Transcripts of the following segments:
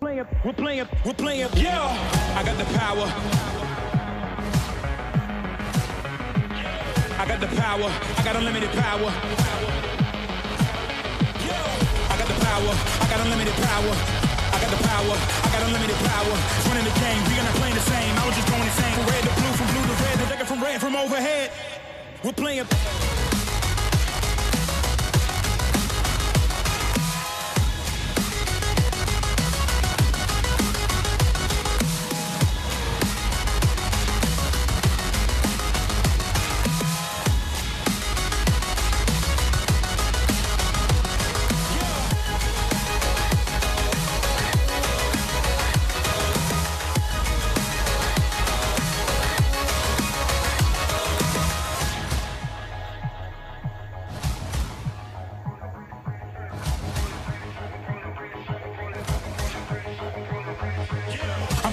playing, we're playing, we're playing. Yeah, I got the power. I got the power. I got unlimited power. I got the power. I got unlimited power. I got the power. I got unlimited power. Running the game. We not playing the same. I was just going insane. From red to blue, from blue to red, the decker from red from overhead. We're playing.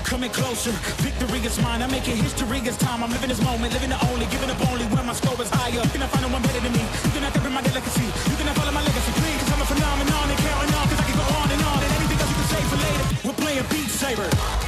Coming closer. Victory is mine. I'm making history. It's time. I'm living this moment, living the only, giving up only when my score is higher. You cannot find no one better than me. You cannot copy my delicacy. You cannot follow my legacy, please. Cause I'm a phenomenon and carrying on. Cause I can go on and on. And anything else you can say for later. We're playing Beat Saber.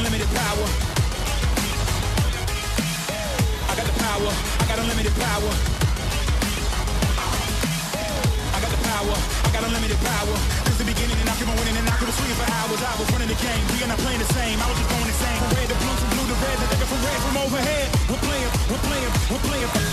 Unlimited power. I got the power. I got unlimited power. I got the power. I got unlimited power. Since the beginning, and I keep on winning, and I keep on swinging for hours. I was running the game. We are not playing the same. I was just going insane. From red to blue, from blue to red, the nigga from red from overhead. We're playing. We're playing. We're playing.